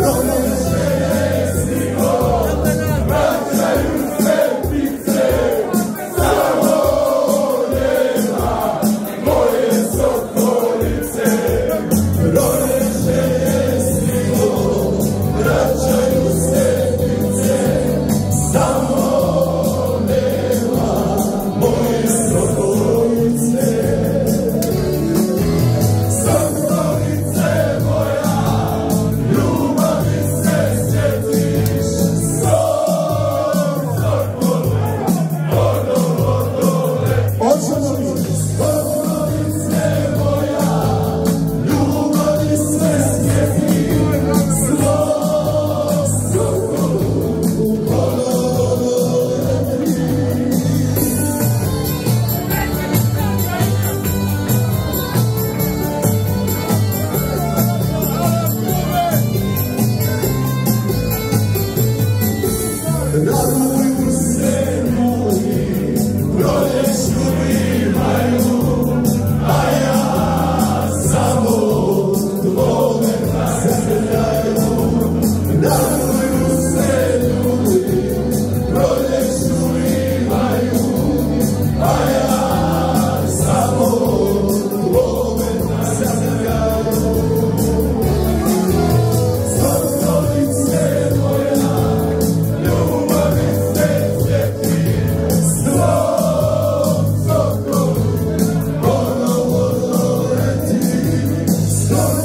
no, no. Lord.